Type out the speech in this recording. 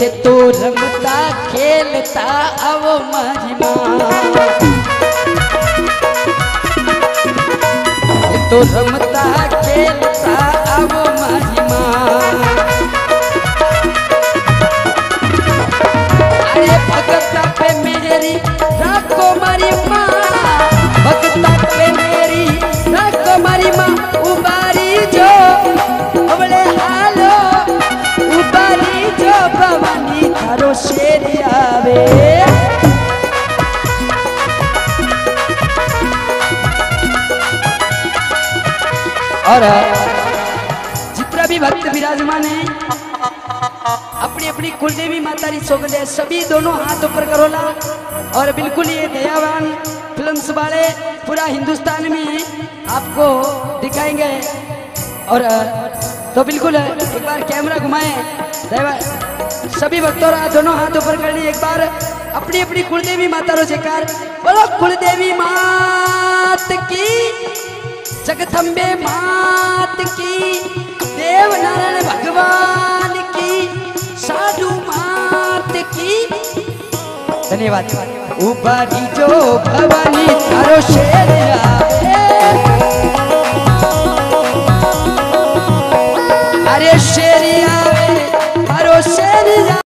थे तो रमता खेलता अब महिमा तो रमता खेलता अब और जितना भी भक्त विराजमान है अपनी अपनी कुलदेवी माता री सोगंद है सभी दोनों हाथ ऊपर करोला और बिल्कुल ये दयावान फ़िल्म वाले पूरा हिंदुस्तान में आपको दिखाएँगे। और तो बिल्कुल एक बार कैमरा घुमाए सभी भक्तों दोनों हाथ ऊपर करनी एक बार अपनी अपनी कुलदेवी माता रो जयकार। बोलो, कुलदेवी मात की, जगदम्बे मात की देव नारायण भगवान की, साधु मात की। धन्यवाद। उबारी जो भवानी थारो शेर अरे शेर eu seria